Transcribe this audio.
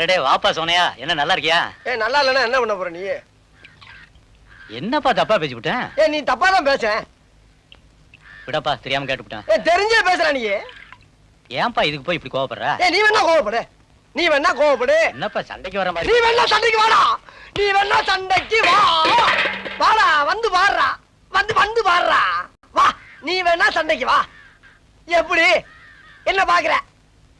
அடடே வாப்பா சோனையா என்ன நல்லா இருக்கியா? ஏ நல்லா இல்லைன்னா என்ன பண்ண போற நீ? என்னப்பா தப்பா பேசிவிட்டேன் ஏ நீ தப்பா தான் பேச. விடப்பா தெரியாம கேட்டுவிட்டேன். ஏ தெரிஞ்சே பேசுற நீ. ஏன்பா இதுக்கு போய் இப்படி கோவப்படுற? ஏ நீ வேணா கோவப்படு. நீ வேணா கோவப்படு. என்னப்பா சண்டைக்கு வர நீ மாதிரி வேணா சண்டைக்கு வாடா. நீ வேணா சண்டைக்கு வா. வாடா வந்து பாடுறா. வந்து வந்து பாடுறா. வா நீ வேணா சண்டைக்கு வா. எப்படி? என்ன பாக்குற?